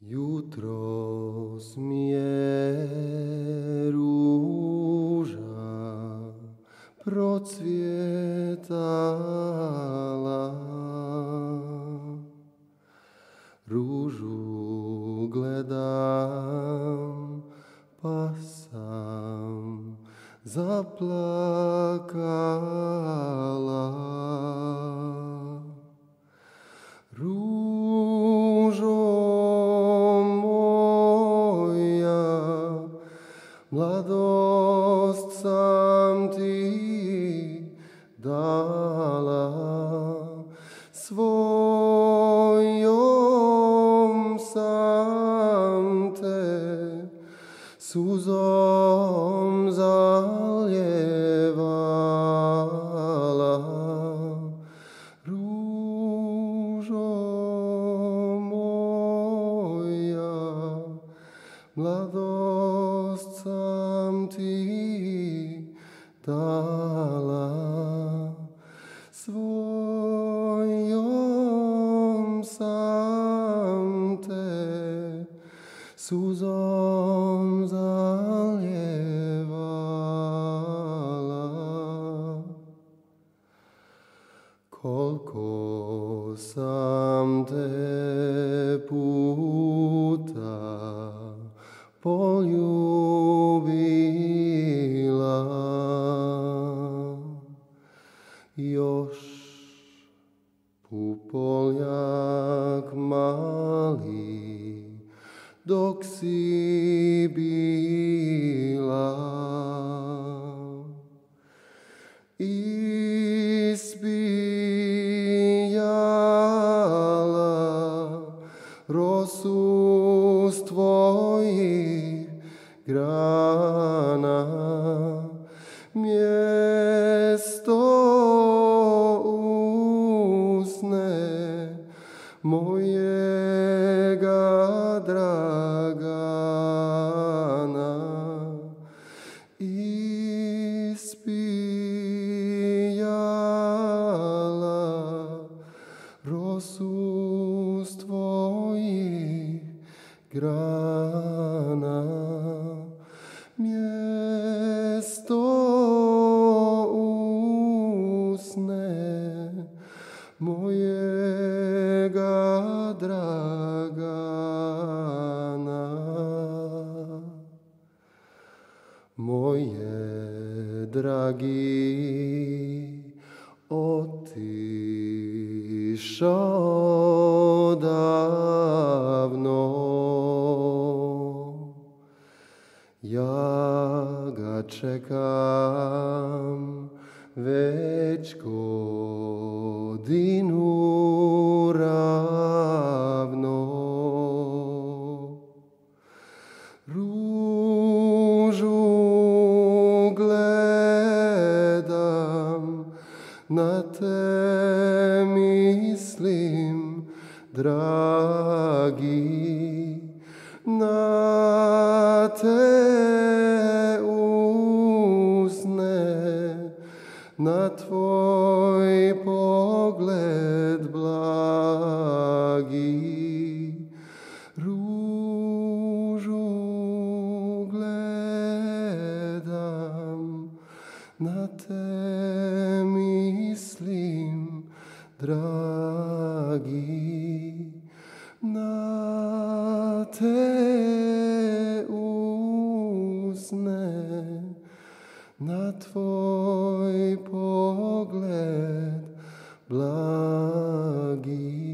Jutro smije ruža procvjetala. Ružu gledam pa sam zaplakala Mladost sam ti dala svojom sam te suzom ti dala svojom sam te suzom zaljevala. Koliko sam te dok si bila. Ispijala rosu s tvojih grana. Mjesto usne mojega rosu s tvojih grana mjesto usne mojega dragana moje dragi otišao davno. Ja ga čekam već na te mislim dragi. Na te usne na tvoj pogled blagi. Ružu na te dragi na te usne na tvoj pogled blagi